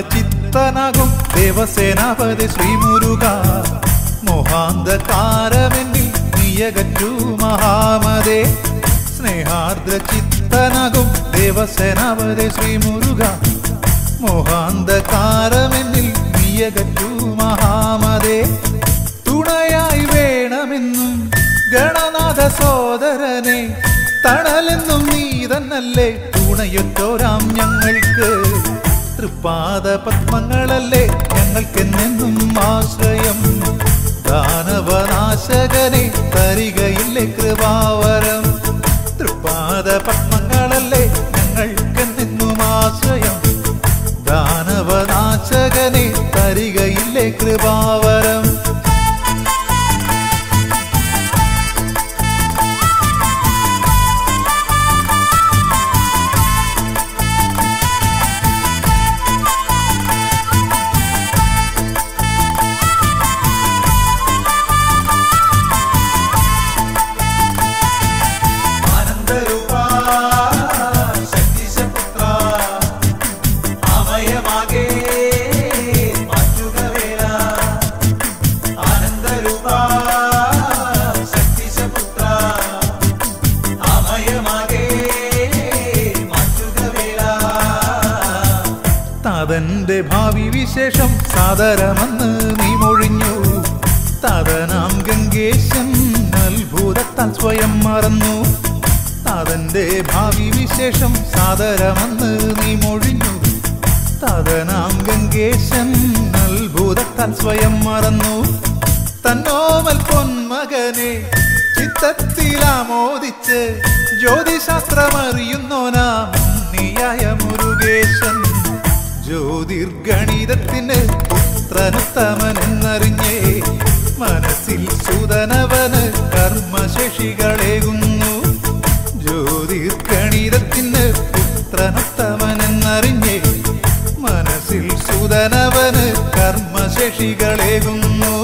ചിത്തനാകും ദേവസേനാപതി ശ്രീമുരുക. മോഹാന്തകാരമെന്നിൽ നീയകറ്റു മഹാമതേ. സ്നേഹാർദ്ര ചിത്തനാകും ദേവസേനാപതി ശ്രീമുരുക. മോഹാന്തകാരമെന്നിൽ നീയകറ്റു മഹാമതേ. തുണയായി വേണമെന്നും ഗണനാഥ സോദരനെ തണലെന്നും നീ തന്നല്ലേ തുണയൊറ്റോരാം ഞങ്ങൾക്ക് തൃപാദ പത്മങ്ങളല്ലേ ഞങ്ങൾക്കെന്നെന്നും ആശ്രയം. ദാനവനാശകനെ തരികയില്ലേ കൃപാവ വരമെന്ന് നീ മൊഴിഞ്ഞു. തതനാം ഗംഗേശൻ അത്ഭുതത്താൽ സ്വയം മറന്നു. തന്നോമൽ പൊന്മകനെ ചിത്തത്തിലാമോദിച്ച് ജ്യോതിശാസ്ത്രമറിയുന്നോനാം നീയായ മുരുകേശൻ. ജ്യോതിർഗണിതത്തിന് പുത്രനുത്തമനെന്നറിഞ്ഞേ മനസ്സിൽ സുതനവന് കർമ്മശേഷികളേകുന്നു. പ്രേഷികളേകുന്നു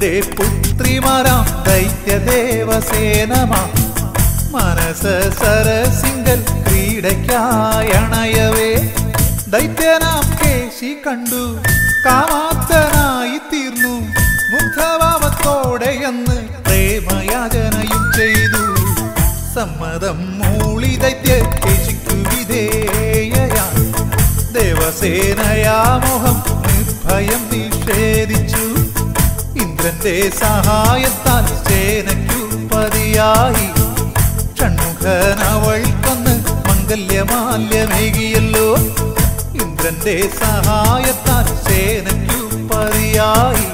ദക്ഷന്റെ പുത്രിമാരാം ദൈത്യദേവസേനമാ. മനസ് സരസിംഗൽ ക്രീഡയ്ക്കായണയവേ ദൈത്യനാം കേശി കണ്ടു. കാമാത്തനായി തീർന്നു. മുഗ്ധഭാവത്തോടെ പ്രേമയാചനയും ചെയ്തു. സമ്മതം മൂളി ദൈത്യ കേശിക്കു വിധേയയാ. ദേവസേനയാമോഹം ഇന്ദ്രന്റെ സഹായത്താൽ സേനയ്ക്കു പതിയായി. ഷൺമുഖനവൾ കൊന്ന് മംഗല്യമാല്യമേകിയല്ലോ. ഇന്ദ്രന്റെ സഹായത്താൽ സേനയ്ക്കു പതിയായി.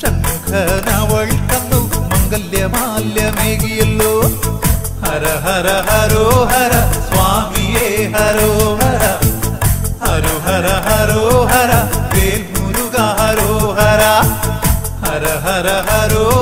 ഷൺമുഖനവൾ കന്നു മംഗല്യമാല്യമേകിയല്ലോ. ഹര ഹര ഹരോ ഹര സ്വാമിയേ ഹരോ ഹര. ഹരോ ഹര ഹരോ ഹര ഹര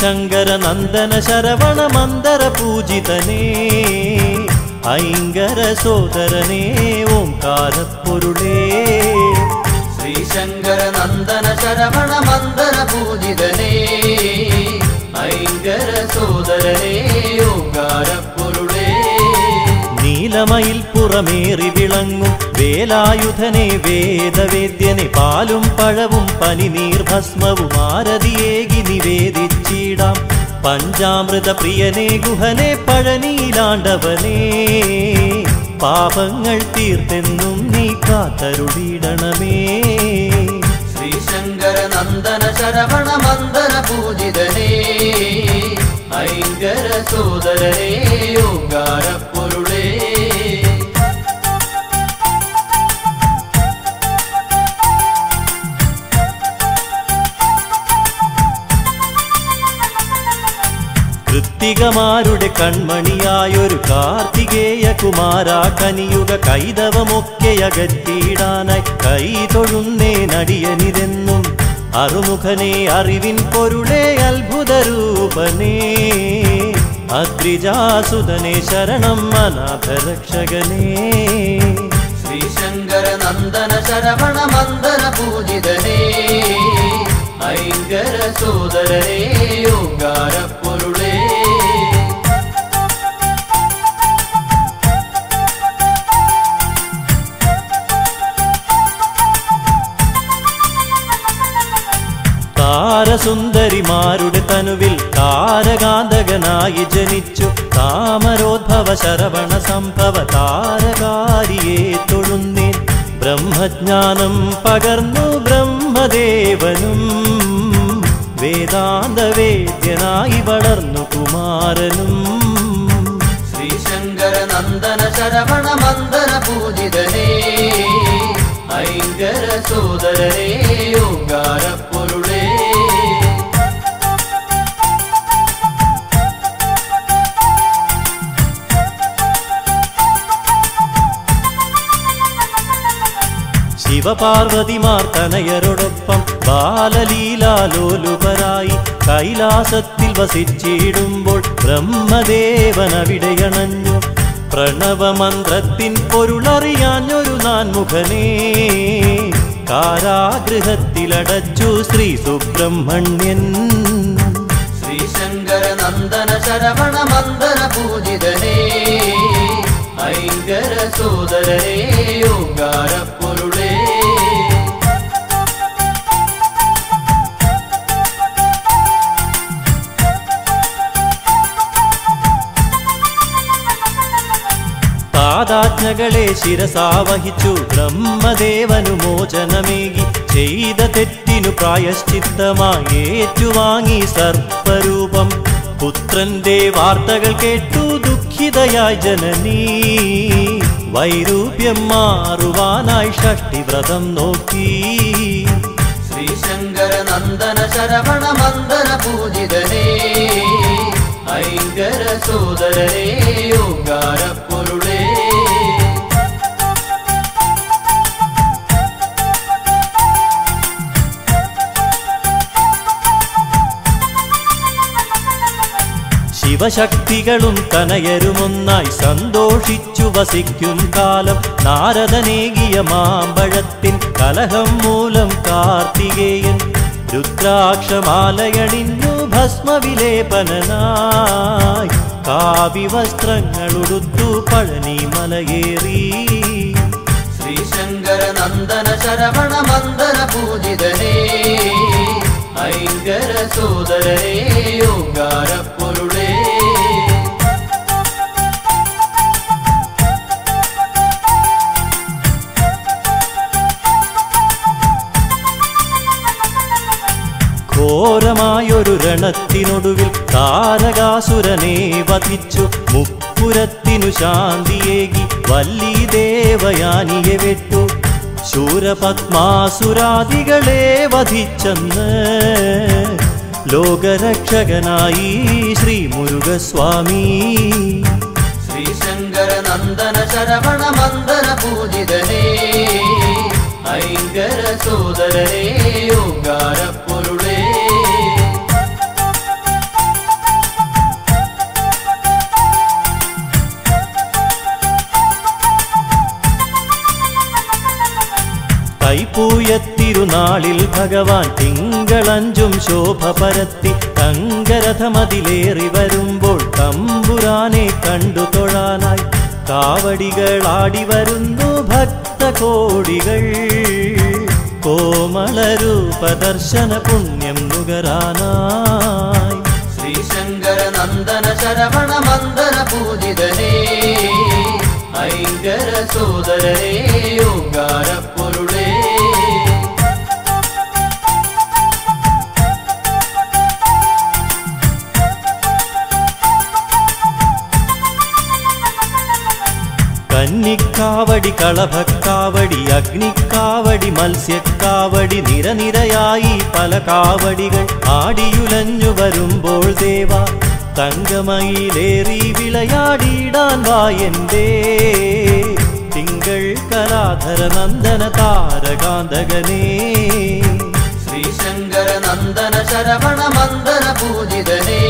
ശ്രീശങ്കര നന്ദന ശരവണ മന്ദര പൂജിതനേ. ഐങ്കര സോദരനേ ഓംകാരപ്പൊരുളേ. ശ്രീശങ്കര നന്ദന ശരവണ മന്ദര പൂജിതനേ. ഐങ്കര സോദരനേ ഓംകാരപ്പൊരുളേ. നീലമയിൽ പുറമേറി വിളങ്ങും വേലായുധനെ വേദവേദ്യനെ പാലും പഴവും പനിനീർ ഭസ്മവും ആരതിയേകി നിവേദിച്ചിടാം. പഞ്ചാമൃത പ്രിയനെ ഗുഹനെ പഴനിയിലാണ്ടവനെ പാപങ്ങൾ തീർത്തെന്നും നീ കാത്തരുളിടണമേ. ശ്രീശങ്കര നന്ദന ശരവണ മന്ദന പൂജിതനേ ഐങ്കര സോദരനേ ഓങ്കാര പൊരുളേ കൺമണിയായൊരു കാർത്തികേയ കുമാര കനിയുക കൈതവമൊക്കെ അകറ്റിയിടാനായി കൈ തൊഴുന്നേ നടിയനിതെന്നും അറുമുഖനെ അറിവിൻ പൊരുളേ അത്ഭുതരൂപനേ അദ്രിജാസുതനെ ശരണം അനാഥരക്ഷകനേ. ശ്രീശങ്കര നന്ദന ശരവണ മന്ദന പൂജിതനേ ഐങ്കര സോദരനേ ഓങ്കാര താരസുന്ദരിമാരുടെ തനുവിൽ താരകാന്തകനായി ജനിച്ചു. താമരോദ്ഭവ ശരവണ സംഭവ താരകാരിയെ തൊഴുന്നേൻ. ബ്രഹ്മജ്ഞാനം പകർന്നു ബ്രഹ്മദേവനും. വേദാന്തവേദ്യനായി വളർന്നു കുമാരനും. ശ്രീശങ്കര നന്ദന ശരവണ മന്ദന പൂജിതനേ ഐങ്കര സോദരനേ ഓങ്കാര ശിവപാർവതിമാർ തനയരോടൊപ്പം ബാലലീലാലോലുപരായി കൈലാസത്തിൽ വസിച്ചിടുമ്പോൾ ബ്രഹ്മദേവൻ അവിടെയണഞ്ഞു. പ്രണവമന്ത്രത്തിൻ പൊരുളറിയാഞ്ഞൊരു നാൻമുഖനേ. കാരാഗൃഹത്തിലടച്ചു ശ്രീ സുബ്രഹ്മണ്യൻ. ശ്രീശങ്കര നന്ദന ശരവണ മന്ദന പൂജിതനേ ഐങ്കര സോദരേ ഓങ്കാര പാദാജ്ഞകളെ ശിരസാവഹിച്ചു ബ്രഹ്മദേവനു മോചനമേകി ചെയ്ത തെറ്റിനു പ്രായശ്ചിത്തമായി ഏറ്റുവാങ്ങി സർപ്പരൂപം. പുത്രന്റെ വാർത്തകൾ കേട്ടു ദുഃഖിതയായി ജനനീ. വൈരൂപ്യം മാറുവാനായി ഷഷ്ടിവ്രതം നോക്കി. ശ്രീശങ്കര നന്ദന ശരവണ മന്ദന പൂജിതനേ ഐങ്കര സോദരനേ ഓങ്കാര ശിവശക്തികളും തനയരുമൊന്നായി സന്തോഷിച്ചു വസിക്കും കാലം. നാരദനേകിയ മാമ്പഴത്തിൻ കലഹം മൂലം കാർത്തികേയൻ രുദ്രാക്ഷമാലയണിഞ്ഞു ഭസ്മവിലേപനായി കാവി വസ്ത്രങ്ങളുടുത്തു പഴനി മലയേറി ശ്രീശങ്കര നന്ദന ശരവണ മന്ദന പൂജിതനേ ഐങ്കര സോദരേ ഓങ്കാര ഘോരമായൊരു രണത്തിനൊടുവിൽ താരകാസുരനെ വധിച്ചു. മുക്കുരത്തിനു ശാന്തിയേകി വല്ലി ദേവയാനിയെ വെട്ടു. ശൂരപത്മാസുരാദികളെ വധിച്ചെന്ന് ലോകരക്ഷകനായി ശ്രീ മുരുകസ്വാമി ശ്രീശങ്കര നന്ദന ശരവണ മന്ദന പൂജിതനേ ഐങ്കര സോദരനേ, സോദരനേ കൈപ്പൂയത്തിരുനാളിൽ ഭഗവാൻ തിങ്കളഞ്ചും ശോഭ പരത്തി തങ്കരഥമതിലേറി വരുമ്പോൾ തമ്പുരാനെ കണ്ടു തൊഴാനായി കാവടികളാടി വരുന്നു ഭക്തകോടികൾ. കോമളരൂപദർശന പുണ്യം നുകരാനായി. ശ്രീശങ്കര നന്ദന ശരവണ മന്ദന പൂജിതനേ. ഐങ്കര സോദരനേ ഓങ്കാര കന്നിക്കാവടി കളഭക്കാവടി അഗ്നിക്കാവടി മത്സ്യക്കാവടി നിരനിരയായി പല കാവടികൾ ആടിയുലഞ്ഞു വരുമ്പോൾ ദേവ തങ്കമയിലേറി വിളയാടിയിടാൻ വായന്തേ തിങ്കൾ കലാധര നന്ദന താരകാന്തകനേ. ശ്രീശങ്കര നന്ദന ശരവണ മന്ദന പൂജിതനേ.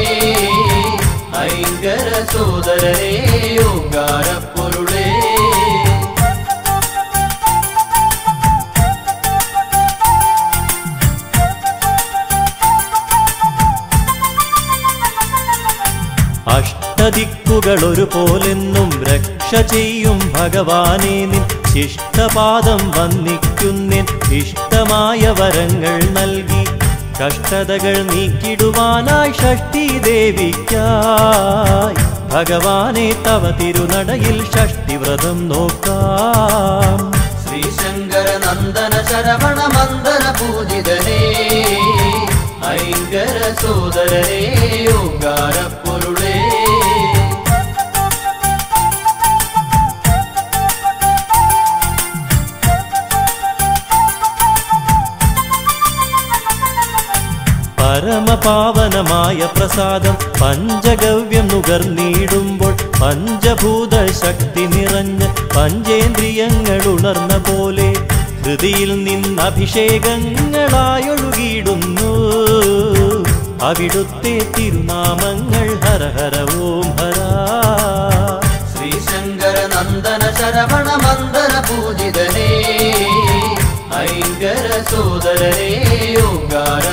ഐങ്കര സോദരനേ ഓങ്കാര ഒരുപോലെന്നും രക്ഷ ചെയ്യും ഭഗവാനെ നിൻ. ശിഷ്ടപാദം വന്നിക്കുന്നിൻ ഇഷ്ടമായ വരങ്ങൾ നൽകി. കഷ്ടതകൾ നീക്കിടുവാനായി ഷഷ്ടി ദേവിക്കായി. ഭഗവാനെ തവ തിരുനടയിൽ ഷഷ്ടിവ്രതം നോക്കാം. ശ്രീശങ്കര നന്ദന ശരവണ മന്ദന പൂജിതനേ ഐങ്കര സോദരേ ഓങ്കാര പരമപാവനമായ പ്രസാദം പഞ്ചഗവ്യം നുകർന്നിടുമ്പോൾ പഞ്ചഭൂത ശക്തി നിറഞ്ഞ് പഞ്ചേന്ദ്രിയങ്ങൾ ഉണർന്ന പോലെ ഹൃതിയിൽ നിന്ന് അഭിഷേകങ്ങളായൊഴുകിയിടുന്നു. അവിടുത്തെ തിരുനാമങ്ങൾ ഹര ഹര ഓം ഹര. ശ്രീശങ്കര നന്ദന ശരവണ മന്ദന പൂജിതനേ ഐങ്കര ഓങ്കാര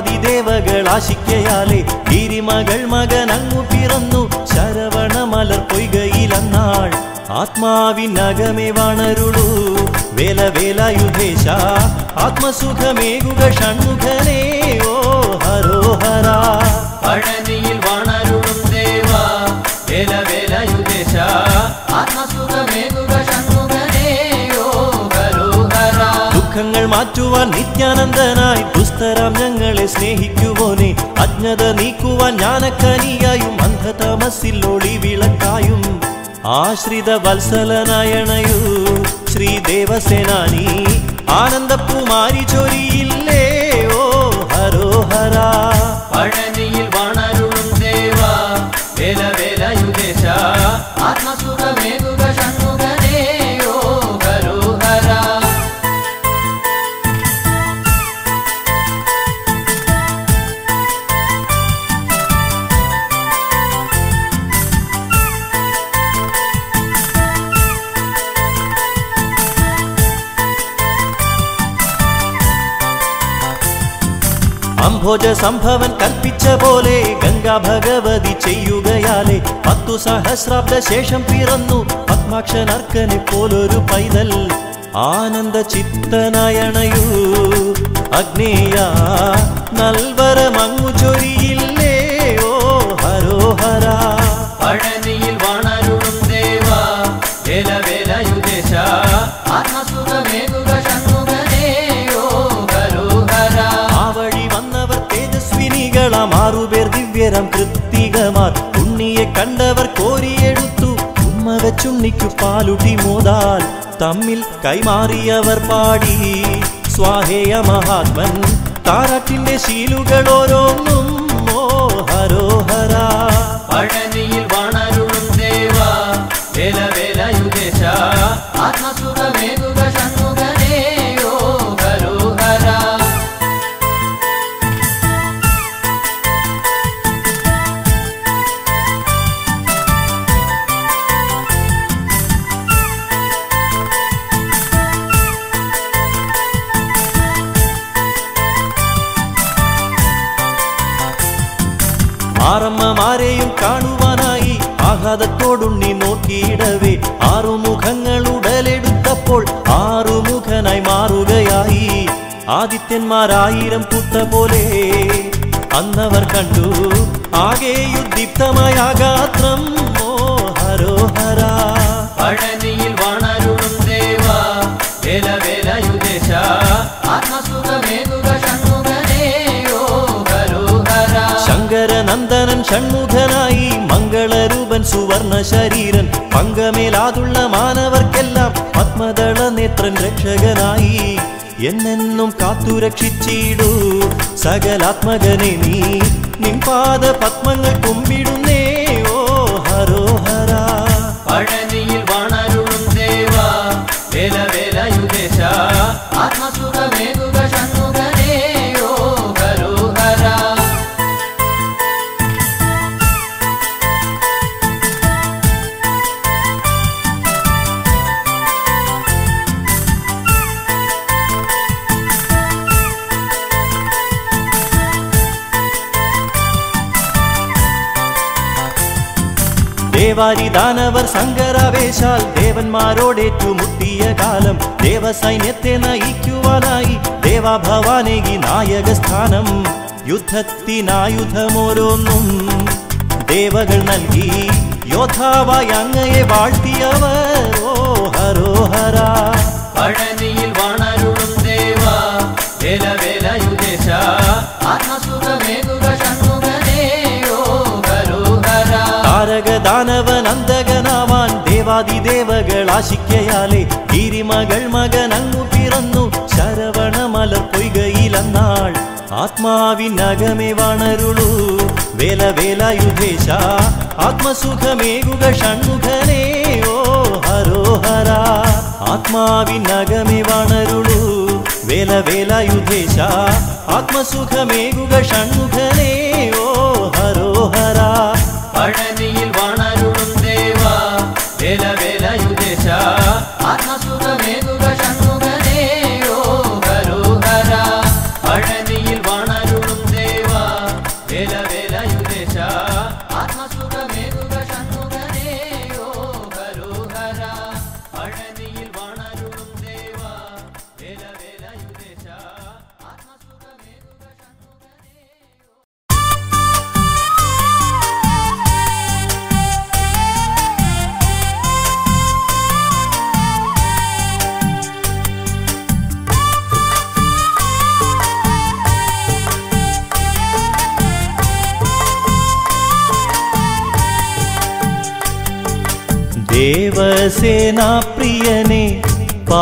ദേവാദിദേവകൾ ആശിക്കയാലെ. ഗിരിമകൾ മകൻ അങ്ങു പിറന്നു. ശരവണ മലർ പൊയ്കയിലന്നാൾ. ആത്മാവിനകമേ വണരുളൂ. വേല വേല യുധേശ ആത്മസുഖമേകുക ഷൺമുഖനേ. ഓ ഹരോഹരാ. പഴനിയിൽ മാറ്റുവാൻ നിത്യാനന്ദനായി പുസ്തരം ഞങ്ങളെ സ്നേഹിക്കുവോനെ. അജ്ഞത നീക്കുവാൻ ജ്ഞാനക്കനിയായും അന്ധതമസിൽ ഒളി വിളക്കായും ആശ്രിത വത്സലനായണയൂ ശ്രീദേവസേനാനി ആനന്ദപ്പുമാരി ചൊരിയില്ലേ? ഓ ഹരോഹരാ അംഭോജ സംഭവൻ കൽപ്പിച്ച പോലെ ഗംഗാ ഭഗവതി ചെയ്യുകയാലെ. പത്തു സഹസ്രാബ്ദ ശേഷം പിറന്നു. പത്മാക്ഷനർക്കനെ പോലൊരു പൈതൽ. ആനന്ദ ചിത്തനയണയൂ അഗ്നേയ നൽവരമങ്ങു ചൊരിയില്ലേ ദിവ്യരം കൃത്തികമാർ ഉണ്ണിയെ കണ്ടവർ കോരിയെടുത്തു ഉമ്മ വെച്ചുണ്ണിക്കു പാലുടി മോതാൽ. തമ്മിൽ കൈമാറിയവർ പാടി. സ്വാഹേയ മഹാത്മൻ താരാട്ടിന്റെ ശീലുകൾ ഓരോന്നും മോഹരോഹര ഹരോഹര പഴനിയിൽ വാണരുളും ആദിത്യന്മാരായിരം പുത്ത പോലെ അന്നവർ കണ്ടു. ആകെ യുദ്ധിപ്തമായ ഗാത്രം. ഓ ഹരോഹര പഴനിയിൽ വാണരുളും ദേവ വേല വേലയുദേശ ആത്മസുഖമേകുക ഷൺമുഖനേ ഓ ഹരോഹര ശങ്കരനന്ദനൻ ഷൺമുഖനായി മംഗളരൂപൻ സുവർണ ശരീരൻ പങ്കമേലാതുള്ള മാനവർക്കെല്ലാം പത്മദള നേത്രൻ രക്ഷകനായി. എന്നെന്നും കാത്തുരക്ഷിച്ചിടൂ സകലാത്മകനെ നീ നിൻപാദ പത്മങ്ങൾ കുമ്പിടുന്നേ ദേവാരി ദാനവർ സങ്കരാവേശാൽ ദേവന്മാരോടേറ്റുമുട്ടിയ കാലം ദേവസൈന്യത്തെ നയിക്കുവാനായി ദേവാഭവാനേകി നായക സ്ഥാനം യുദ്ധത്തിനായുധമോരോന്നും ദേവകൾ നൽകി. യോദ്ധാവായി അങ്ങയെ വാഴ്ത്തിയവർ ഓ ഹരോഹര പഴനിയിൽ വാണരുളും ദേവ വേല ആത്മസുഖമേകുക ഹരോഹര ആശിക്കയാലെ മകൻ അങ്ങു പിറന്നു. ശരവണ മലർ പൊയ്കയിലന്നാൾ ആത്മാവിനകമേ വണരുളൂ. വേല വേലായുധേശ ആത്മസുഖമേകുക ഷൺമുഖനേ. ഓ ഹരോഹര ആത്മാവിനകമേ വണരുളൂ. വേല വേലായുധേശ ആത്മസുഖമേകുക ഷൺമുഖനേ. ആത്മസുഖമേകുക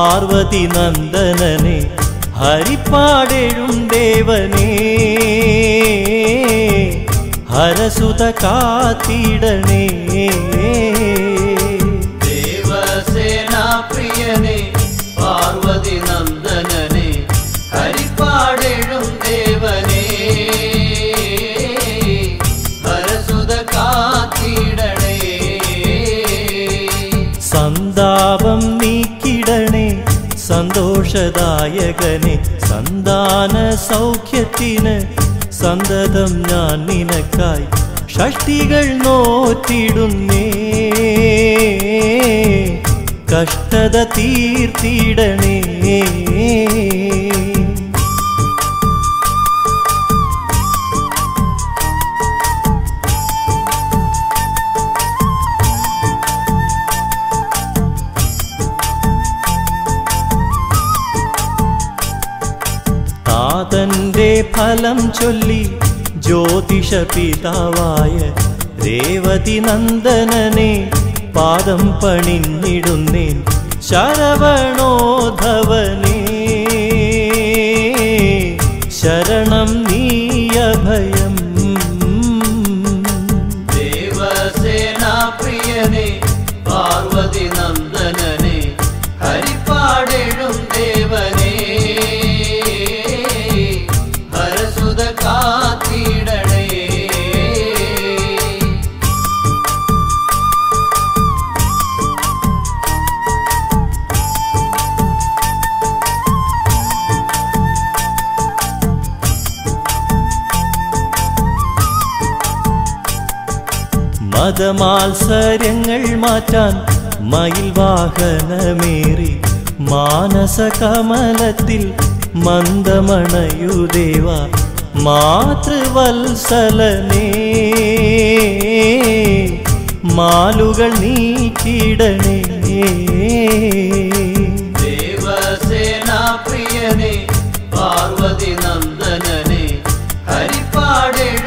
പാർവതി നന്ദനനെ ഹരിപ്പാടെഴും ദേവനേ ഹരസുത കാത്തിടണേ. സന്തോഷദായകനെ സന്താന സൗഖ്യത്തിന് സന്തതം ഞാൻ നിനക്കായി ഷഷ്ടികൾ നോറ്റിടുന്നേ. കഷ്ടത തീർത്തിടണേ. ഫലം ചൊല്ലി ജ്യോതിഷ പിതാവായ രേവതി നന്ദനനെ പാദം പണിഞ്ഞിടുന്നേൻ ശരവണോധവനേ മതമാത്സര്യങ്ങൾ മാറ്റാൻ മയിൽ വാഹനമേറി മാനസ കമലത്തിൽ മന്ദമണയുദേവ മാതൃവത്സലനേ. മാലുകൾ നീക്കിടണേ ദേവസേനാ പ്രിയനെ പാർവതി നന്ദനനെ ഹരിപ്പാടെഴും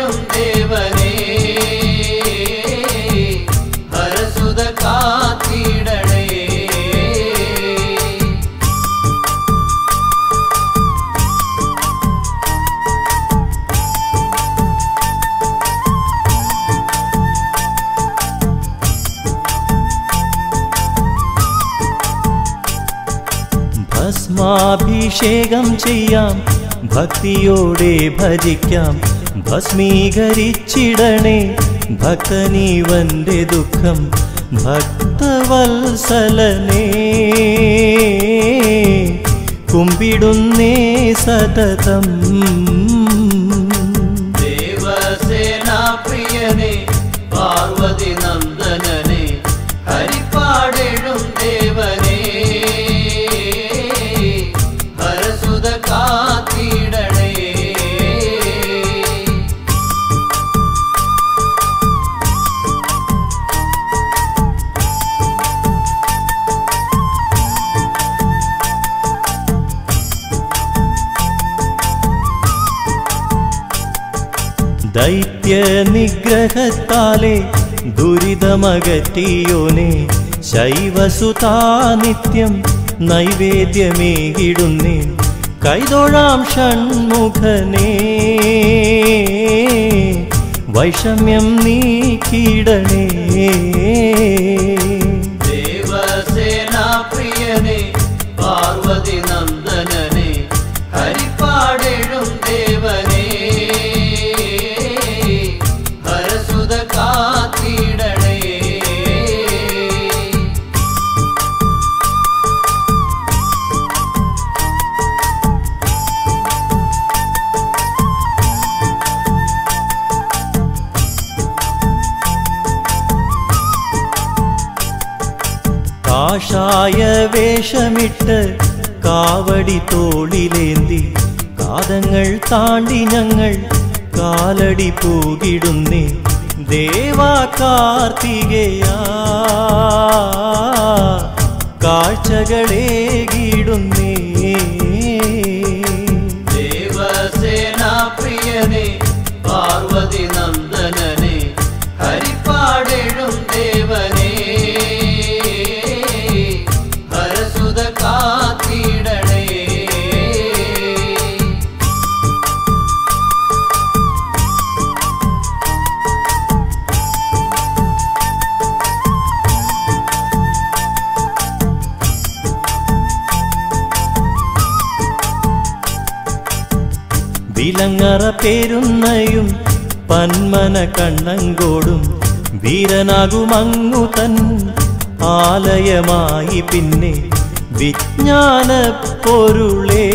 ഭസ്മാഭിഷേകം ചെയ്യാം. ഭക്തിയോടെ ഭജിക്കാം. ഭസ്മീകരിച്ചിടണേ. ഭക്തനീവന്റെ ദുഃഖം. ഭക്തവത്സലനേ. കുമ്പിടുന്നേ സതതം. ദേവസേനാ പ്രിയനേ പാർവതി നന്ദനനെ. നിഗ്രഹത്താലെ ദുരിതമകറ്റിയോനെ ശൈവസുതാനിത്യം നൈവേദ്യമേകിടുന്നേ കൈതൊഴാം ഷൺമുഖനേ. വൈഷമ്യം നീക്കിയിടണേ. ദേവസേനാ പ്രിയനേ പാർവതി വേഷമിട്ട് കാവടി തോളിലേന്തി. കാതങ്ങൾ താണ്ടി ഞങ്ങൾ കാലടി പൂകിടുന്നേ. ദേവാ കാർത്തികയാ കാഴ്ചകളേകിടുന്നേ. വിലങ്ങറ പേരുന്നയും പന്മന കണ്ണങ്കോടും വീരനാകുമങ്ങു തൻ ആലയമായി പിന്നെ വിജ്ഞാന പൊരുളേ.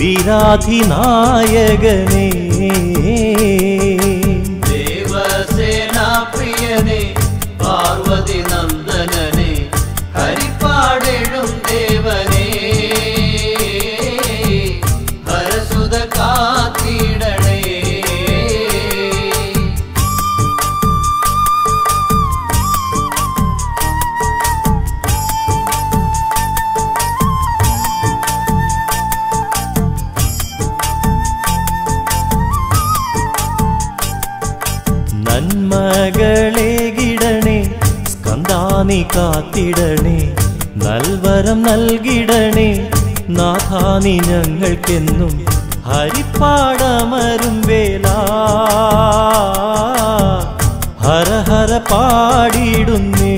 വീരാധിനായകനേ. ദേവസേനാപ്രിയനെ പാർവതി നന്ദനനെ നൽകിടണേ. നാഥാനി ഞങ്ങൾക്കെന്നും ഹരിപ്പാടമരും വേല. ഹര ഹര പാടിയിടുന്നേ.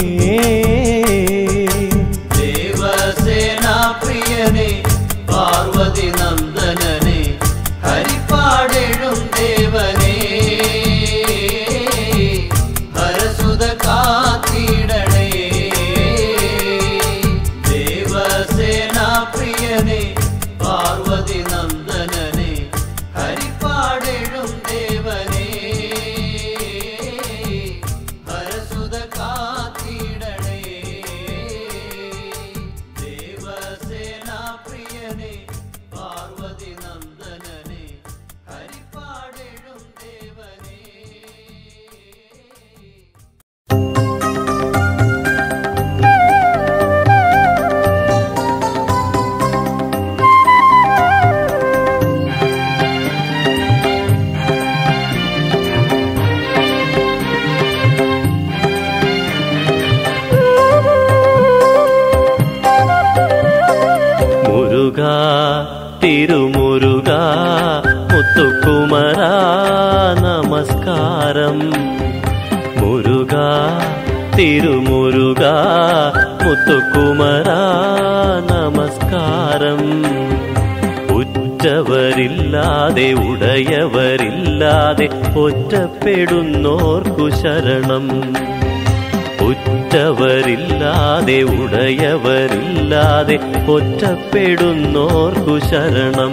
ഒറ്റപ്പെടുന്നോർക്കു ശരണം.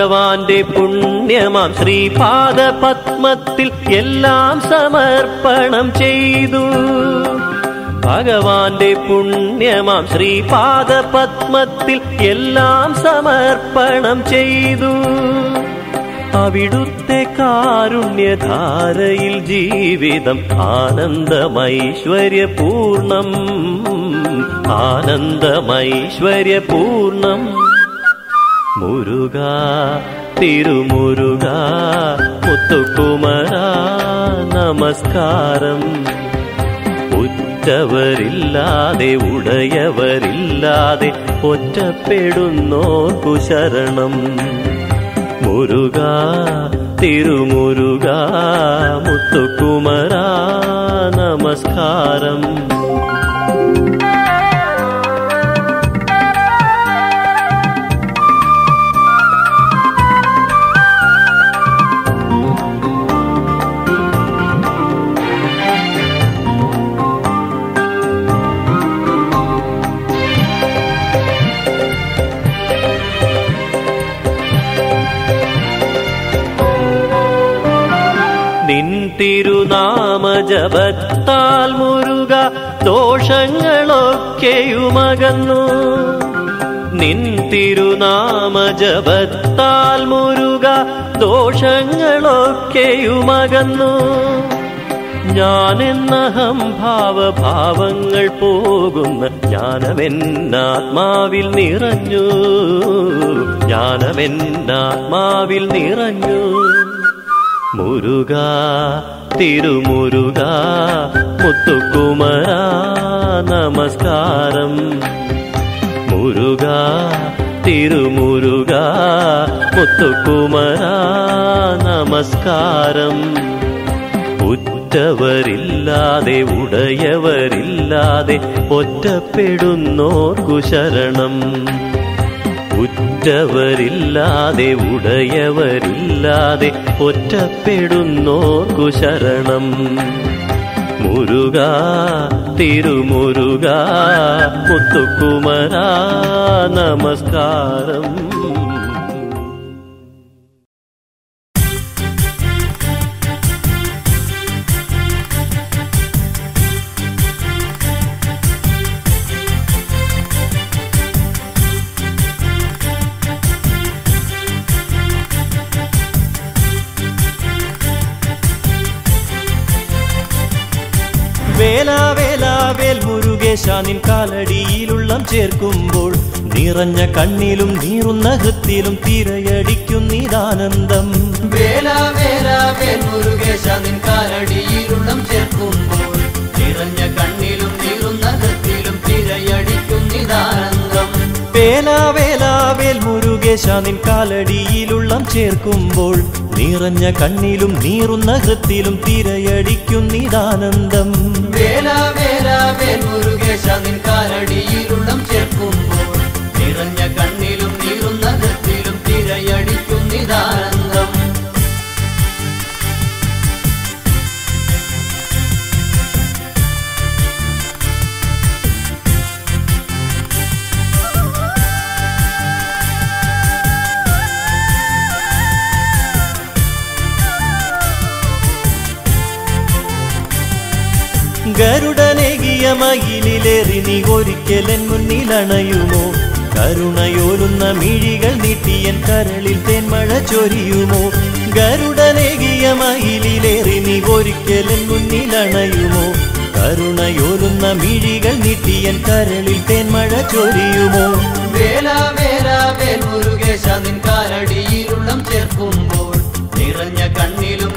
ഭഗവാന്റെ പുണ്യമാം ശ്രീപാദ പത്മത്തിൽ എല്ലാം സമർപ്പണം ചെയ്തു. ഭഗവാന്റെ പുണ്യമാം ശ്രീപാദ പത്മത്തിൽ എല്ലാം സമർപ്പണം ചെയ്തു. അവിടുത്തെ കാരുണ്യധാരയിൽ ജീവിതം ആനന്ദമൈശ്വര്യപൂർണം. ആനന്ദമൈശ്വര്യപൂർണം. മുരുക തിരുമുരുക മുത്തുകുമാര നമസ്കാരം. ഉറ്റവരില്ലാതെ ഉടയവരില്ലാതെ ഒറ്റപ്പെടുന്നോർക്കു കുശരണം. മുരുക തിരുമുരുക മുത്തുകുമാര നമസ്കാരം. ദോഷങ്ങളൊക്കെയുമകന്നു നിൻ തിരുനാമ ജപത്താൽ മുരുക ദോഷങ്ങളൊക്കെയുമകന്നു. ഞാനെന്നഹം ഭാവഭാവങ്ങൾ പോകുന്ന ജ്ഞാനമെന്നാത്മാവിൽ നിറഞ്ഞു. ജ്ഞാനമെന്നാത്മാവിൽ നിറഞ്ഞു. മുരുക തിരുമുരുക മുത്തുക്കുമര നമസ്കാരം. മുരുക തിരുമുരുക മുത്തുക്കുമര നമസ്കാരം. ഉറ്റവരില്ലാതെ ഉടയവരില്ലാതെ ഒറ്റപ്പെടുന്നോർക്കു ശരണം. ഉറ്റവരില്ലാതെ ഉടയവരില്ലാതെ ഒറ്റപ്പെടുന്നോർക്കു ശരണം. മുരുക തിരുമുരുക മുത്തുക്കുമര നമസ്കാരം കാലടിയിലുള്ളം ചേർക്കുമ്പോൾ നിറഞ്ഞ കണ്ണിലും നീറുന്ന ഹൃത്തിലും തിരയടിക്കുന്നീതാനന്ദം വേല വേല വേൽമുരുകേശ നിൻ കാലടിയിലുള്ളം ചേർക്കുമ്പോൾ നിറഞ്ഞ കണ്ണിലും നീറുന്ന ഹൃത്തിലും തിരയടിക്കുന്നിതാനന്ദം വേല വേല വേൽ മുരുകേശ നിൻ കാലടിയിലുള്ളം ചേർക്കുമ്പോൾ നിറഞ്ഞ കണ്ണിലും നീറുന്ന ഹൃത്തിലും തിരയടിക്കുന്നീതാനന്ദം വേല വേല വേൽ മുരുകേശ നിൻ കാലടിയിലുള്ളം മയിലിലേറി നീ ഒരിക്കലൻ മുന്നിലണയുമോ? കരുണയോലുന്ന മിഴികൾ നീട്ടിയൻ കരളിൽ തേന്മഴ ചൊരിയുമോ? ഗരുടനേകിയ മയിലിലേറി നീ ഒരിക്കലൻ മുന്നിലണയുമോ? കരുണയോലുന്ന മിഴികൾ നീട്ടിയൻ കരളിൽ തേന്മഴ ചൊരിയുമോ? വേല ചേർക്കുമ്പോൾ നിറഞ്ഞ കണ്ണിലും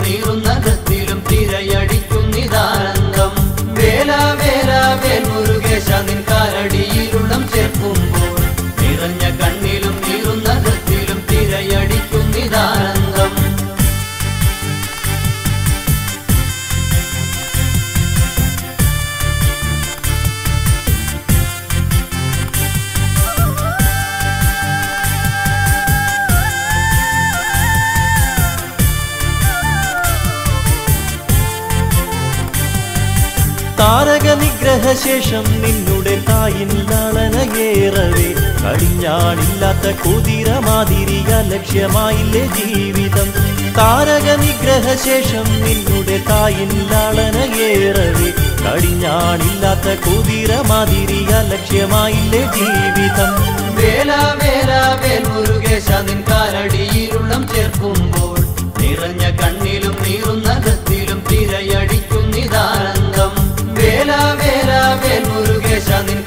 ശേഷം നിന്നുടെ തായിൻ ലാളനയേറവേ കടിഞ്ഞാണില്ലാത്ത കുതിര അലക്ഷ്യമായില്ലേ ലക്ഷ്യമായില്ലേ ജീവിതം. താരക നിഗ്രഹ ശേഷം നിന്നുടെ തായിൻ ലാളനയേറവേ കടിഞ്ഞാണില്ലാത്ത കുതിര അലക്ഷ്യമായില്ലേ ലക്ഷ്യമായില്ലേ ജീവിതം. വേല വേല വേൽ മുരുകേശ നിൻ ചേർക്കുമ്പോൾ നിറഞ്ഞ കണ്ണിലും നീറുന്ന കത്തിലും തിരയടിക്കുന്നിതാനന്ദം വേല മുരുകേശ നിൻ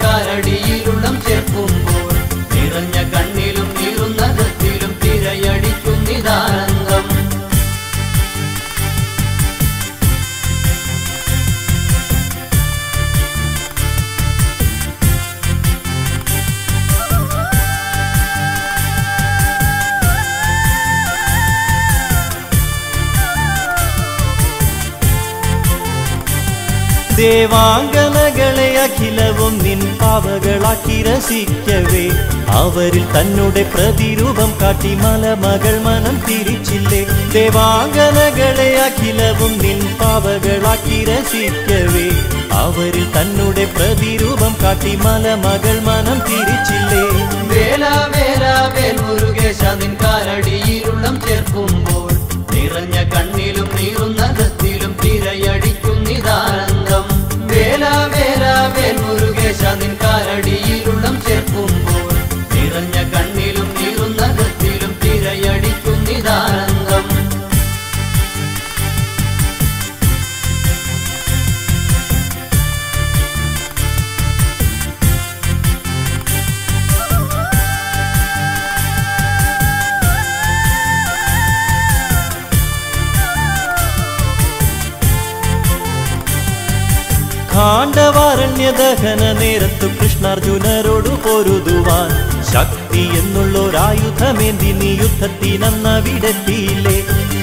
ദേവാംഗനകളെ അഖിലവും നിൻ പാവകളാക്കി രസിക്കവേ. അവരിൽ തന്നുടെ പ്രതിരൂപം കാട്ടി മലമകൾ മനം തിരിച്ചില്ലേ. ദേവാംഗനകളെ അഖിലവും നിൻ പാവകളാക്കി രസിക്കവേ. അവരിൽ തന്നുടെ പ്രതിരൂപം കാട്ടി മലമകൾ മനം തിരിച്ചില്ലേ. വേല ചേർക്കുമ്പോൾ നിറഞ്ഞ കണ്ണിലും നീറുന്ന മുരുകേശ നിൻ കാലടിയിലുള്ളം കാണ്ഡവാരണ്യദഹന നേരത്തു കൃഷ്ണാർജുനരോടു പൊരുതുവാൻ. ശക്തി എന്നുള്ളൊരായുധമേന്തി നീ യുദ്ധത്തിനന്നവിടെത്തിയില്ലേ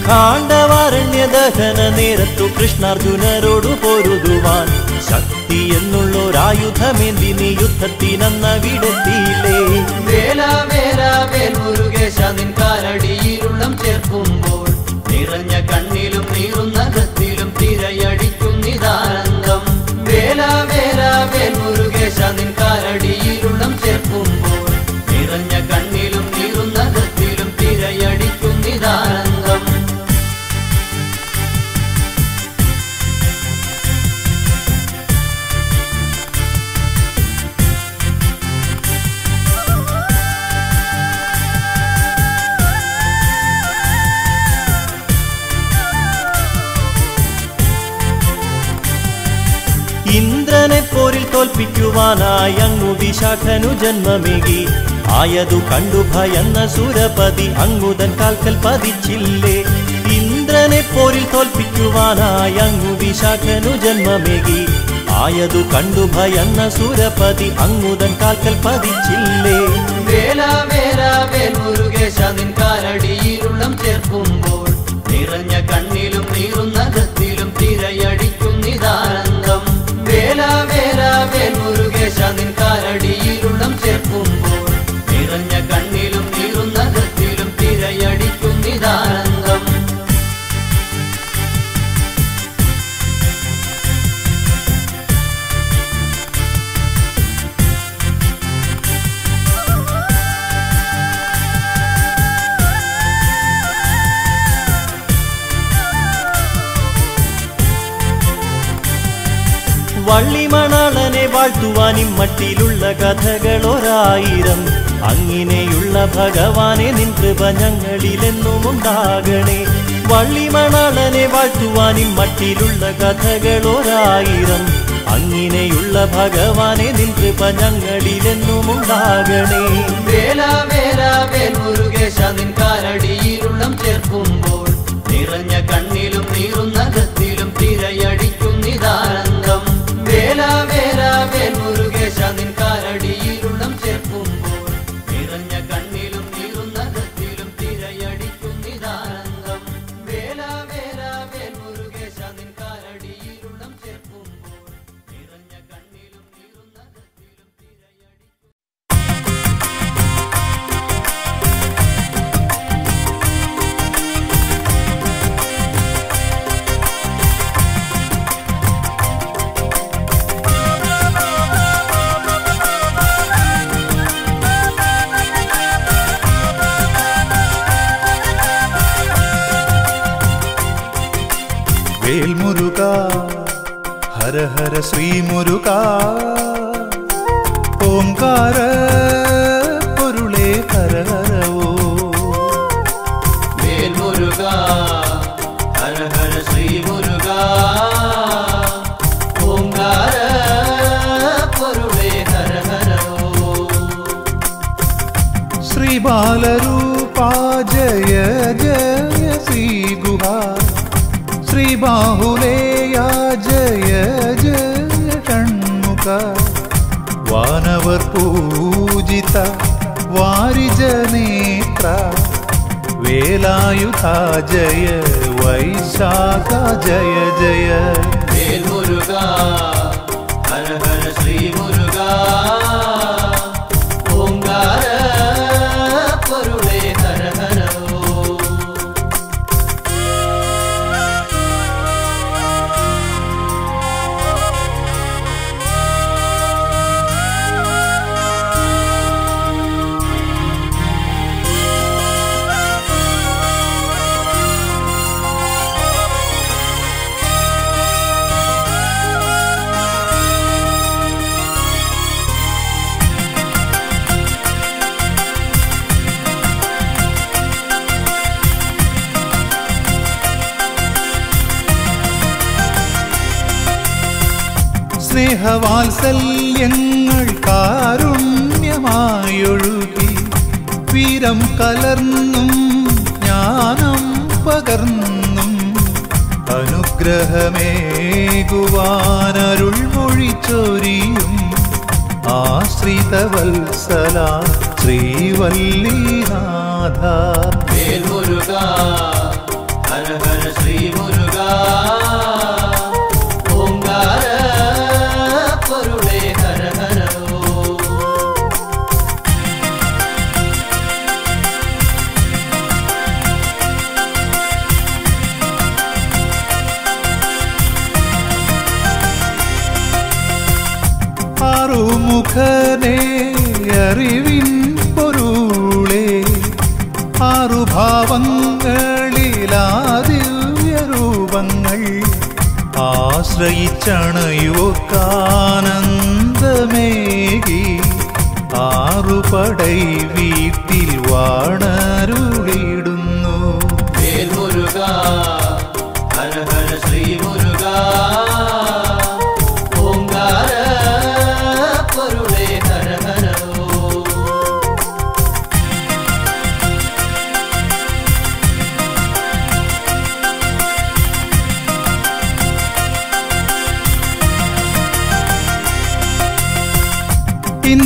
കാണ്ഡവാരണ്യദഹന നേരത്തു കൃഷ്ണാർജുനരോടു പൊരുതുവാൻ. ശക്തി എന്നുള്ളൊരായുധമേന്തി നീ യുദ്ധത്തിനന്നവിടെത്തിയില്ലേ വേല വേല വേൽ നിൻ ചേർക്കുമ്പോൾ നിറഞ്ഞ കണ്ണിലും വേല വേൽ മുരുകേശ നിൻ തോൽപ്പിക്കുവാനായി അങ്ങു വിശാഖനു ജന്മമേകി. ആയതു കണ്ടു ഭയന്ന സുരപതി അങ്ങുതൻ കാൽക്കൽ പതിച്ചില്ലേ. ഇന്ദ്രനെ പോരിൽ തോൽപ്പിക്കുവാനായി അങ്ങു വിശാഖനു ജന്മമേകി. ആയതു കണ്ടു ഭയന്ന സുരപതി അങ്ങുതൻ കാൽക്കൽ പതിച്ചില്ലേ. ചേർക്കുമ്പോൾ നിറഞ്ഞ കണ്ണിലും നീറുന്ന മുരുകേശ വാഴ്ത്തുവാൻ ഇമ്മട്ടിലുള്ള കഥകളൊരായിരം. അങ്ങിനെയുള്ള ഭഗവാനെ നിൻ കൃപ ഞങ്ങളിലെന്നും ഉണ്ടാകണേ വള്ളിമണാളനെ വാഴ്ത്തുവാൻ ഇമ്മട്ടിലുള്ള കഥകളൊരായിരം. അങ്ങിനെയുള്ള ഭഗവാനെ നിൻ കൃപ ഞങ്ങളിലെന്നും ഉണ്ടാകണേ വേല വേല വേൽ മുരുകേശ നിൻ കാലടിയിലുള്ളം ചേർക്കുമ്പോൾ നിറഞ്ഞ കണ്ണിലും വേൽമുരുക ഹര ഹര ശ്രീമുരുക ഓംകാര പൊരുളേ ഹര ഹരവോ വേൽ മുരുക. ഹര ഹര ശ്രീ മുരുക. ഓംകാര പൊരുളേ ഹര ഹര ശ്രീബാലരൂപാ ജയ ജയ ശ്രീഗുഹ ശ്രീബാഹുലേയാ ജയ ജയ ഷൺമുഖ വാനവർ പൂജിത വാരിജനേത്ര വേലായുധ ജയ വൈശാഖ ജയ ജയ വേൽ സ്നേഹവാത്സല്യങ്ങൾ കാരുണ്യമായൊഴുകി വീരം കലർന്നും ജ്ഞാനം പകർന്നും അനുഗ്രഹമേകുവാനരുൾ മൊഴിച്ചൊരിയും ആശ്രിതവത്സല ശ്രീവല്ലിനാഥ. ഹര ഹര ശ്രീ മുരുക ആശ്രയിച്ചണയോക്കാനന്ദമേകി ആറുപടൈ വീട്ടിൽ വാണരുളിടുന്നു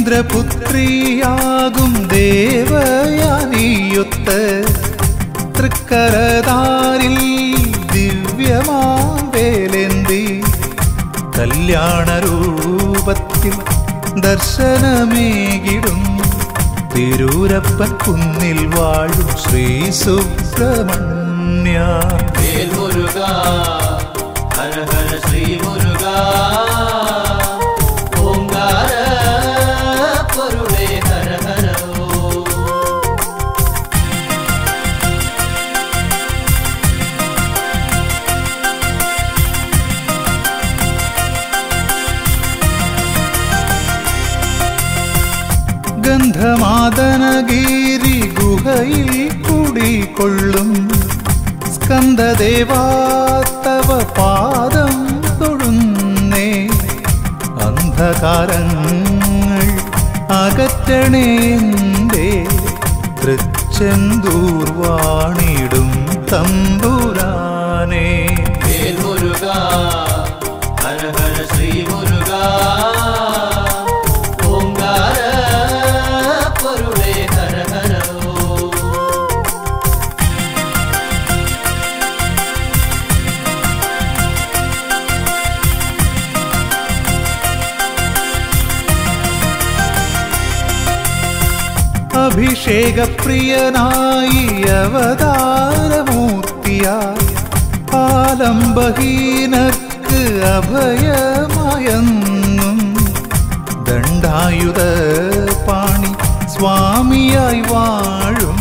ഇന്ദ്രപുത്രിയാകും ദേവയാനിയൊത്ത് തൃക്കരതാരിൽ ദിവ്യമാവേലെന്തി കല്യാണരൂപത്തിൽ കല്യാണ ദർശനമേകിടും തിരൂരപ്പൻ കുന്നിൽ വാഴും ശ്രീ സുബ്രഹ്മണ്യ. ശ്രീ മുരുക. ഗന്ധമാദനഗിരി ഗുഹയിൽ കുടികൊള്ളും. സ്കന്ദദേവാത്തവ പാദം തൊഴുന്നേ. അന്ധകാരങ്ങൾ അകറ്റണേന്തേ. തൃച്ചെന്തൂർവാണിടും തമ്പുരാനേ. മുരുക അഭിഷേകപ്രിയനായി അവതാരമൂർത്തിയായി ആലംബഹീനർക്ക് അഭയമായെന്നും ദണ്ഡായുധ പാണി സ്വാമിയായി വാഴും.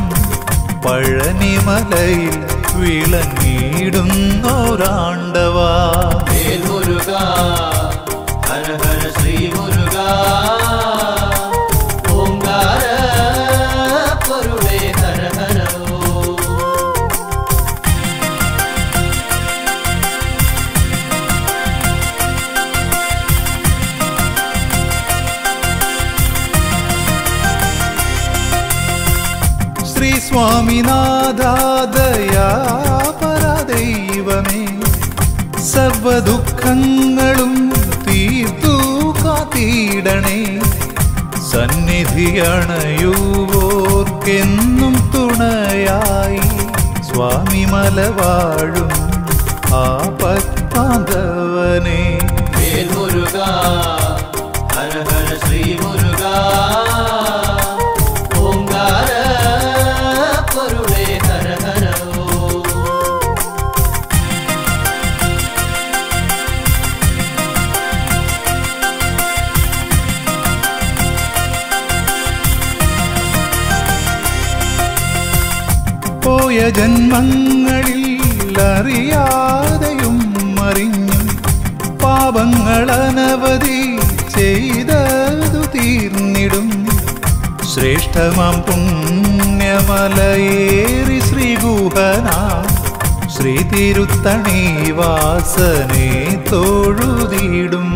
പഴനിമലയിൽ വിളങ്ങിയിടുന്നോരാണ്ടവാ. വേൽ മുരുക ഹര ഹര ശ്രീ മുരുക സ്വാമിനാഥാദയാപരദൈവമേ സർവദുഃഖങ്ങളും തീർത്തു കാത്തിടണേ. സന്നിധിയണയുവോർക്കെന്നും തുണയായി സ്വാമി മലവാഴും ആ വേൽ தனி வாசனே தோழுதிடும்.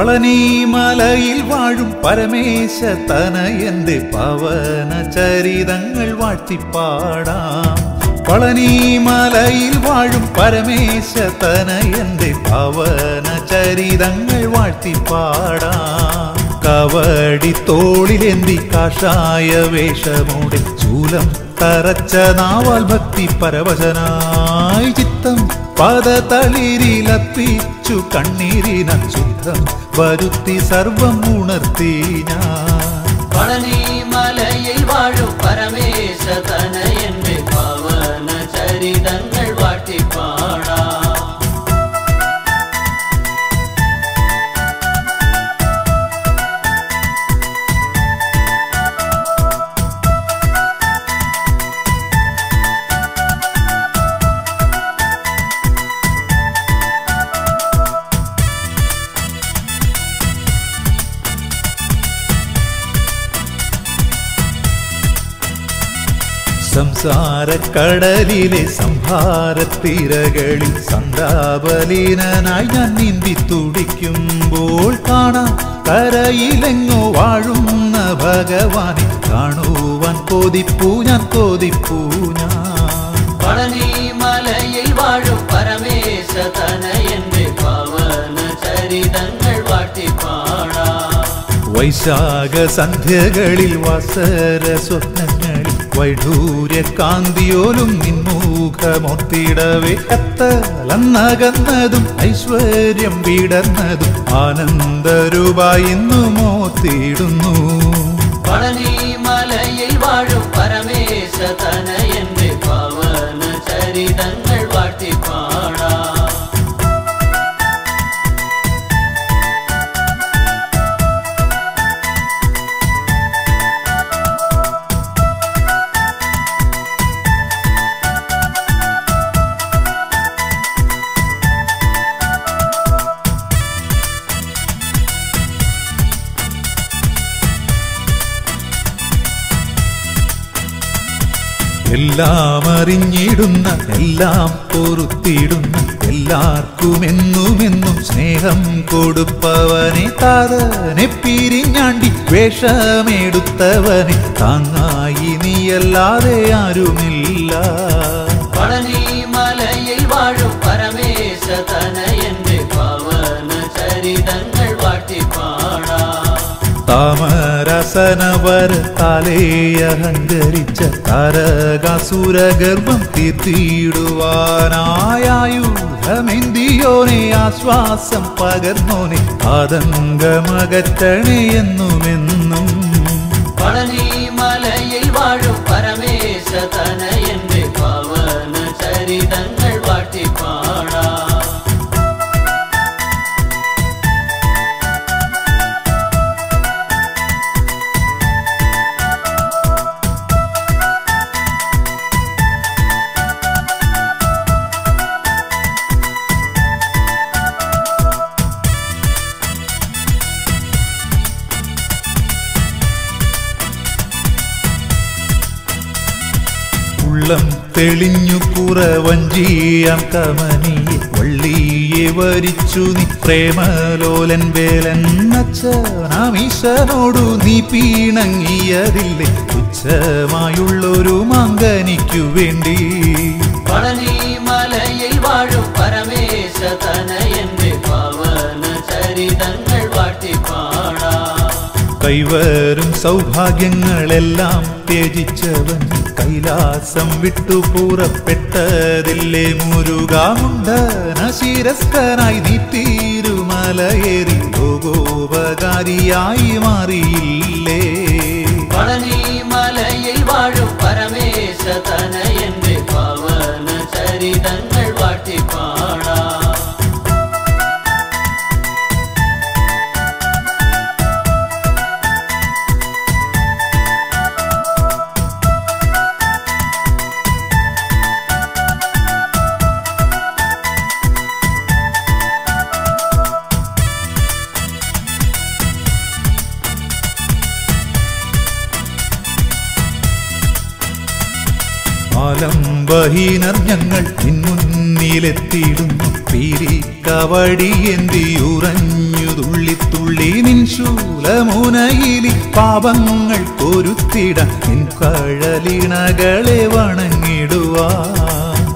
പളനിമലയിൽ വാഴും പരമേശ തനയന്റെ പവന ചരിതങ്ങൾ വാഴ്ത്തിപ്പാടാം പളനിമലയിൽ വാഴും പരമേശ തനയന്റെ പവന ചരിതങ്ങൾ വാഴ്ത്തിപ്പാടാം കവടി തോളിലെന്തി കാഷായ വേഷമോടെ ചൂലം തറച്ച നാവാൽ ഭക്തി പരവശനായി ചിത്തം പദതളിരിലപ്പിച്ചു കണ്ണീരിന ശുദ്ധം വരുത്തി സർവം ഉണർത്തി ഞാൻ. പളനി മലയിൽ വാഴും പരമേശ തനയന്റെ പവന ചരിതങ്ങൾ സംസാരക്കടലിലെ സംഹാരത്തിരകളിൽ സന്താപലീനനായി ഞാൻ നീന്തി തുടിക്കുമ്പോൾ കാണാം കരയിലെങ്ങോ വാഴുന്ന ഭഗവാനെ കാണുവാൻ കൊതിപ്പൂ ഞാൻ കൊതിപ്പൂ ഞാൻ. മലയിൽ വാഴും പരമേശ തനയന്റെ പവന ചരിതങ്ങൾ വാട്ടിപ്പാടാം വൈശാഖ സന്ധ്യകളിൽ വസര സ്വപ്നങ്ങളിൽ വൈഢൂര്യ കാന്തിയോലും നിൻമുഖമൊത്തിടവേ കത്തലന്നകന്നതും ഐശ്വര്യം വീടന്നതും ആനന്ദരൂപായി ഇന്നു മോത്തിയിടുന്നു. എല്ലാം അറിഞ്ഞിടുന്ന എല്ലാം പൊറുത്തിടുന്ന എല്ലാവർക്കും എന്നുമെന്നും സ്നേഹം കൊടുപ്പവനെ താതനെ പിരിഞ്ഞാണ്ടി വേഷമെടുത്തവനെ താങ്ങായി നീയല്ലാതെ ആരുമില്ല. പളനി മലയിൽ വാഴും പരമേശ തനയന്റെ പവന ചരിതങ്ങൾ വാട്ടിപ്പാടാം താമരസനവർ തലേയഹങ്കരിച്ച താരകാസുരഗർഭം തീർത്തിയിടുവാനായുധമെന്തിയോനെ ആശ്വാസം പകർന്നോനെ ആതങ്കമകറ്റണേ എന്നുമെന്നും പളനി മലയിൽ വാഴും പരമേശ തനയന്റെ തെളിഞ്ഞു കുറവഞ്ചിയാം കമനിയെ വള്ളിയെ വരിച്ചു നീ പ്രേമലോലൻ വേലൻ അച്ഛനാമീശനോടു നീ പീണങ്ങിയതില്ലേ? തുച്ഛമായുള്ളൊരു മാങ്കനിക്കു വേണ്ടി. കൈവരും സൗഭാഗ്യങ്ങളെല്ലാം ത്യജിച്ചവൻ കൈലാസം വിട്ടു പുറപ്പെട്ടതില്ലേ മുരുകാമുണ്ടന ശിരസ്കനായി നീ തീരുമലയേറി ഭോഗോപകാരിയായി മാറിയില്ലേ. പളനി മലയിൽ വാഴും പരമേശ തനയന്റെ പവന ചരിതങ്ങൾ ആലംബഹീനർ ഞങ്ങൾ നിൻമുന്നിലെത്തിയിടുന്നു കവടി എന്തിയുറഞ്ഞു തുള്ളി തുള്ളി നിൻശൂലമുനയിലി പാപങ്ങൾ പൊരുത്തിട നിൻ കഴലിണകളെ വണങ്ങിടുവാ.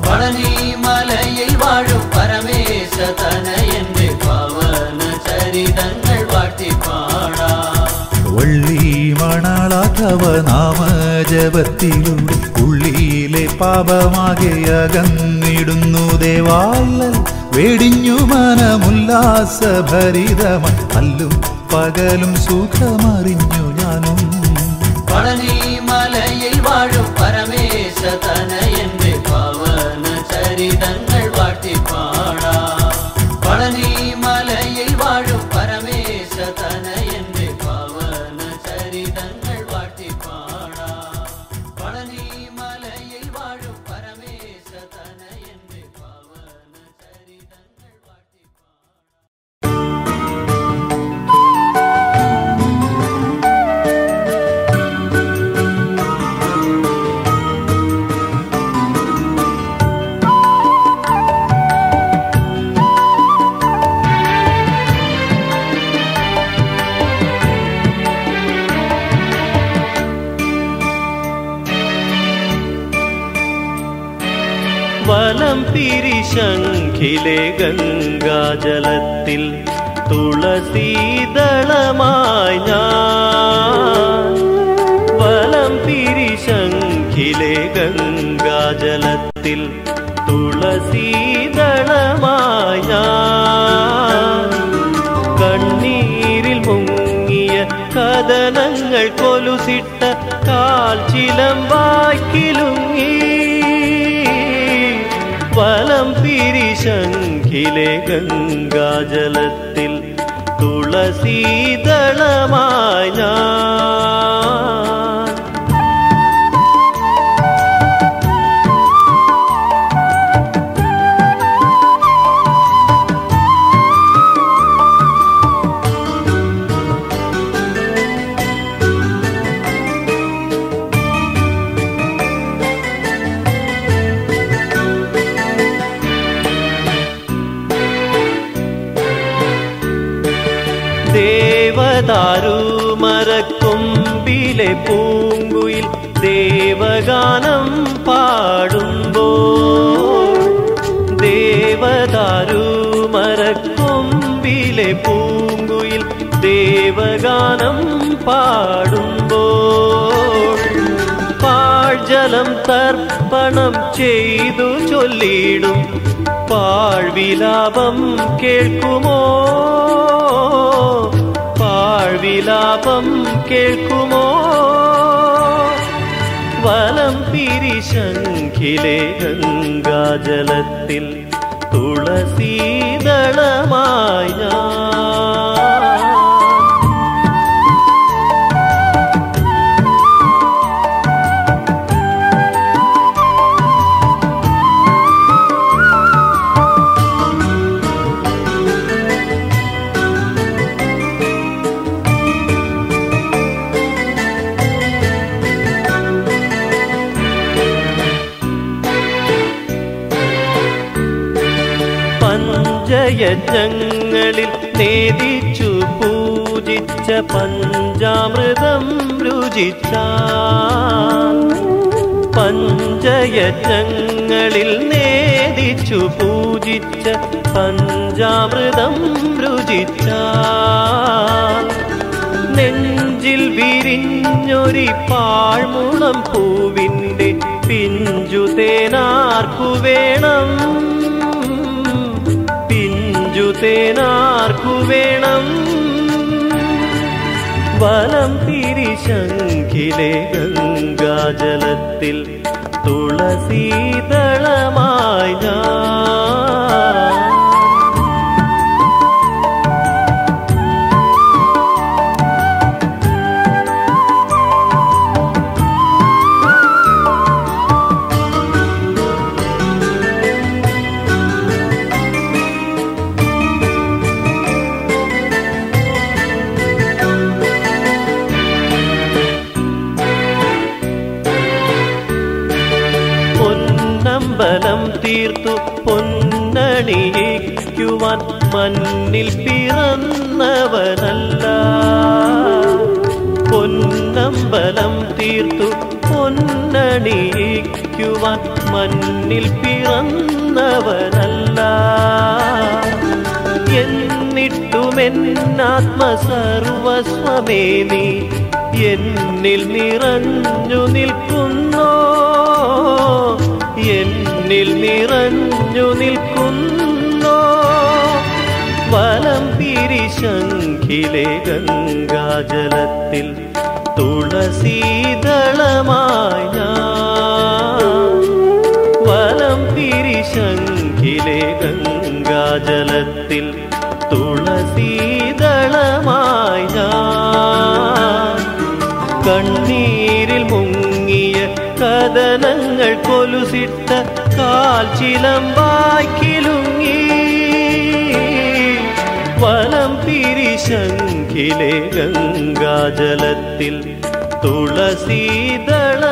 പളനി മലയിൽ വാഴും പരമേശ തനയന്റെ പവന ചരിതങ്ങൾ വാട്ടിപ്പാടാം. വള്ളി മണാളാധവ നാമജപത്തിലൂടെ ഉള്ളിയിലെ പാപമാകെ അകന്നിടുന്നു ദേവാലൽ. വേടിഞ്ഞു മനമുല്ലാസഭരിതമ അല്ലും പകലും സുഖമറിഞ്ഞു ഞാനും. പഴനി മലയിൽ വാഴും പരമേശ തനയന്റെ പവന ചരിതങ്ങൾ വാട്ടിപ്പാടാം പളനി പിരിശങ്കിലെ ഗംഗാജലത്തിൽ തുളസീതളമായി ഞാൻ വലം പിരിശങ്കിലെ ഗംഗാജലത്തിൽ തുളസീതളമായി ഞാൻ കണ്ണീരിൽ മുങ്ങിയ കഥനങ്ങൾ കൊലുസിട്ട കാൽ ചിലമ്പാക്കിലുങ്ങി വലം പിരിശങ്കിലെ ഗംഗാജലത്തിൽ തുളസീതളമായി ദേവദാരുമരക്കൊമ്പിലെ പൂങ്കുയിൽ ദേവഗാനം പാടുമ്പോ ദേവദാരുമരക്കൊമ്പിലെ പൂങ്കുയിൽ ദേവഗാനം പാടുമ്പോ പാഴ്ജലം തർപ്പണം ചെയ്തു ചൊല്ലിടും പാഴ്വിലാപം കേൾക്കുമോ? പാഴ്വിലാപം കേൾക്കുമോ? വലം പിരിശങ്കിലെ ഗംഗാജലത്തിൽ തുളസീതളമായി നേദിച്ചു പൂജിച്ച പഞ്ചാമൃതം രുചിച്ച. പഞ്ചയജ്ഞങ്ങളിൽ നേദിച്ചു പൂജിച്ച പഞ്ചാമൃതം രുചിച്ച. നെഞ്ചിൽ വിരിഞ്ഞൊരി പാഴ്മുളം പൂവിന്റെ പിഞ്ചുതേനാർക്കു വേണം. തേനാർക്കു വേണം. വലം തിരിശങ്കിലെ ഗംഗാജലത്തിൽ തുളസീതളമായി ഞാൻ മണ്ണിൽ പിറന്നവനല്ല. പൊന്നമ്പലം തീർത്തു പൊന്നണിയിക്കുവാൻ മണ്ണിൽ പിറന്നവനല്ല. എന്നിട്ടുമെന്നാത്മസർവസ്വമേ നീ എന്നിൽ നിറഞ്ഞു നിൽക്കുന്നോ? എന്നിൽ നിറഞ്ഞു നിൽക്കുന്നോ? പിരിശങ്കിലെ ഗംഗാജലത്തിൽ തുളസീതളമായി ഞാൻ വലം തിരിശങ്കിലെ ഗംഗാജലത്തിൽ തുളസീതളമായി ഞാൻ കണ്ണീരിൽ മുങ്ങിയ കഥനങ്ങൾ കൊലുസിട്ട കാൽ ചിലമ്പാക്കിലുങ്ങി പിരിശങ്കിലെ ഗംഗാജലത്തിൽ തുളസീതള